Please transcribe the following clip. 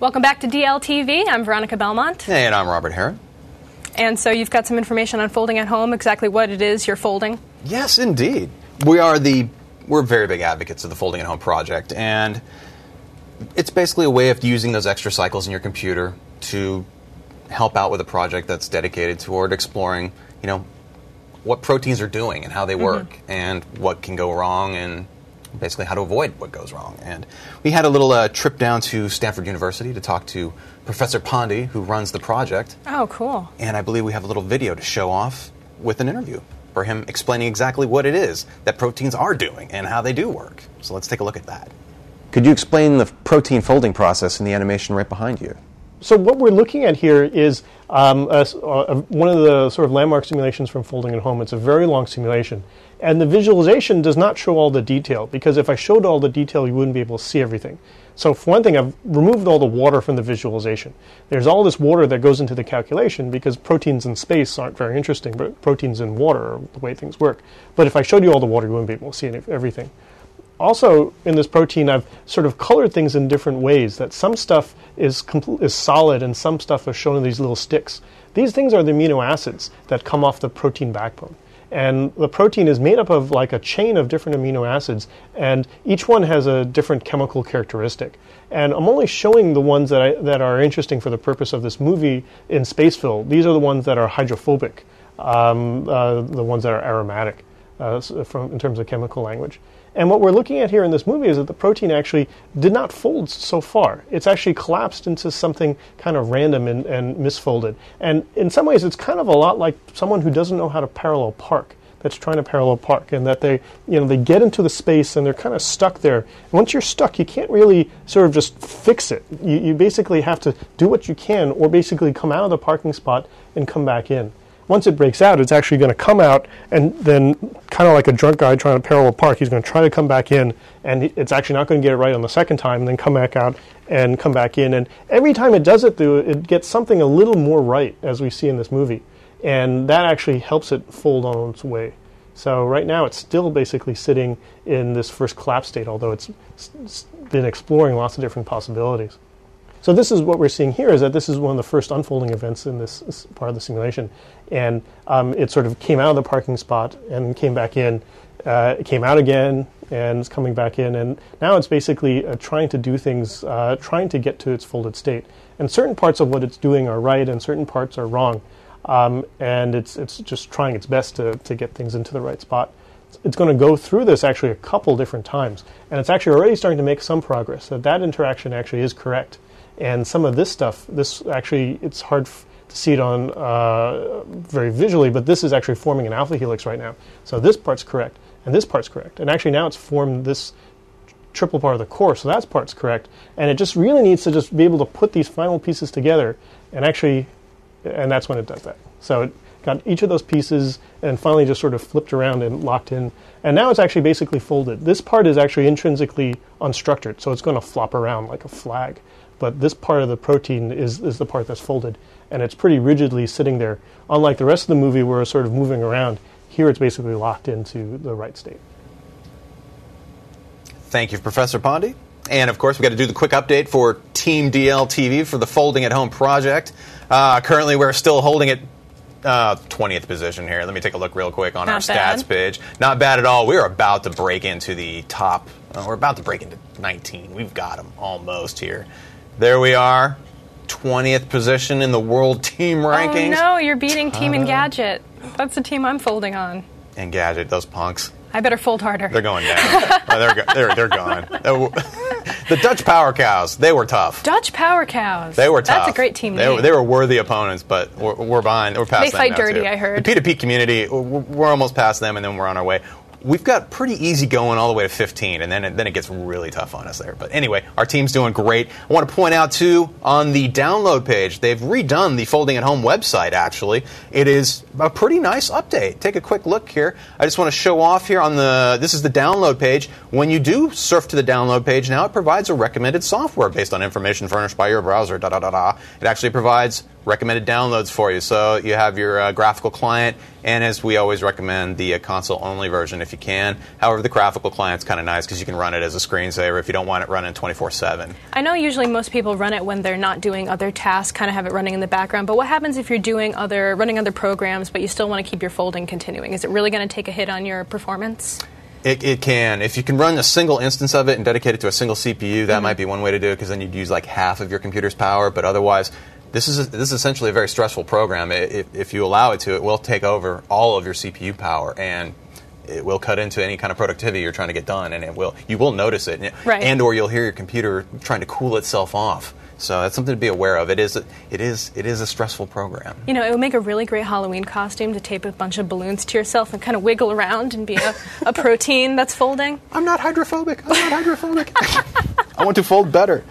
Welcome back to DLTV. I'm Veronica Belmont. Hey, and I'm Robert Heron. And so you've got some information on folding at home, exactly what it is you're folding. Yes, indeed. We are the we're very big advocates of the folding at home project, and it's basically a way of using those extra cycles in your computer to help out with a project that's dedicated toward exploring, you know, what proteins are doing and how they work mm-hmm. and what can go wrong and basically how to avoid what goes wrong. And we had a little uh, trip down to Stanford University to talk to Professor Pande, who runs the project. Oh, cool. And I believe we have a little video to show off with an interview for him explaining exactly what it is that proteins are doing and how they do work. So let's take a look at that. Could you explain the protein folding process in the animation right behind you? So what we're looking at here is um, a, a, one of the sort of landmark simulations from Folding at Home. It's a very long simulation. And the visualization does not show all the detail because if I showed all the detail, you wouldn't be able to see everything. So for one thing, I've removed all the water from the visualization. There's all this water that goes into the calculation because proteins in space aren't very interesting, but proteins in water are the way things work. But if I showed you all the water, you wouldn't be able to see everything. Also, in this protein, I've sort of colored things in different ways. That some stuff is compl- is solid, and some stuff is shown in these little sticks. These things are the amino acids that come off the protein backbone. And the protein is made up of like a chain of different amino acids, and each one has a different chemical characteristic. And I'm only showing the ones that, I, that are interesting for the purpose of this movie in spacefill. These are the ones that are hydrophobic, um, uh, the ones that are aromatic uh, from, in terms of chemical language. And what we're looking at here in this movie is that the protein actually did not fold so far. It's actually collapsed into something kind of random and, and misfolded. And in some ways, it's kind of a lot like someone who doesn't know how to parallel park that's trying to parallel park and that they you know they get into the space and they're kind of stuck there and once you're stuck you can't really sort of just fix it you, you basically have to do what you can or basically come out of the parking spot and come back in once it breaks out, it's actually going to come out and then, kind of like a drunk guy trying to parallel park, he's going to try to come back in, and it's actually not going to get it right on the second time, and then come back out and come back in. And every time it does it, though, it gets something a little more right, as we see in this movie, and that actually helps it fold on its way. So right now, it's still basically sitting in this first collapse state, although it's been exploring lots of different possibilities. So this is what we're seeing here is that this is one of the first unfolding events in this, part of the simulation. And um, it sort of came out of the parking spot and came back in, uh, it came out again and it's coming back in. And now it's basically uh, trying to do things, uh, trying to get to its folded state. And certain parts of what it's doing are right and certain parts are wrong. Um, and it's, it's just trying its best to, to get things into the right spot it's going to go through this actually a couple different times, and it's actually already starting to make some progress. That that interaction actually is correct, and some of this stuff, this actually, it's hard f- to see it on uh, very visually, but this is actually forming an alpha helix right now. So this part's correct, and this part's correct. And actually now it's formed this triple part of the core, so that part's correct. And it just really needs to just be able to put these final pieces together, and actually, and that's when it does that. So it got each of those pieces and finally just sort of flipped around and locked in. And now it's actually basically folded. This part is actually intrinsically unstructured, so it's going to flop around like a flag but this part of the protein is, is the part that's folded, and it's pretty rigidly sitting there. Unlike the rest of the movie, where it's sort of moving around, here it's basically locked into the right state. Thank you, Professor Pande. And of course, we've got to do the quick update for Team DLTV for the Folding at Home project. Uh, currently, we're still holding it uh, 20th position here. Let me take a look real quick on Not our bad. stats page. Not bad at all. We're about to break into the top. Uh, we're about to break into 19. We've got them almost here. There we are. 20th position in the world team rankings. Oh no, you're beating Team uh, Engadget. That's the team I'm folding on. Engadget, those punks. I better fold harder. They're going down. oh, they're, go- they're, they're gone. the Dutch Power Cows, they were tough. Dutch Power Cows. They were tough. That's a great team they name. Were, they were worthy opponents, but we're, we're behind. We're past they fight dirty, too. I heard. The P2P community, we're almost past them, and then we're on our way we've got pretty easy going all the way to 15, and then it, then it gets really tough on us there. But anyway, our team's doing great. I want to point out too on the download page, they've redone the Folding at Home website. Actually, it is a pretty nice update. Take a quick look here. I just want to show off here on the, this is the download page. When you do surf to the download page now, it provides a recommended software based on information furnished by your browser, da da da da. It actually provides recommended downloads for you. So you have your uh, graphical client, and as we always recommend, the uh, console only version if you can. However, the graphical client's kind of nice because you can run it as a screensaver if you don't want it running 24 7. I know usually most people run it when they're not doing other tasks, kind of have it running in the background. But what happens if you're doing other, running other programs, but you still want to keep your folding continuing? Is it really going to take a hit on your performance? It, it can. If you can run a single instance of it and dedicate it to a single CPU, that mm-hmm. might be one way to do it because then you'd use like half of your computer's power. But otherwise, this is a, this is essentially a very stressful program. If, if you allow it to, it will take over all of your CPU power and it will cut into any kind of productivity you're trying to get done, and it will you will notice it, right. and or you'll hear your computer trying to cool itself off. So that's something to be aware of. It is it is it is a stressful program. You know, it would make a really great Halloween costume to tape a bunch of balloons to yourself and kind of wiggle around and be a, a protein that's folding. I'm not hydrophobic. I'm not hydrophobic. I want to fold better.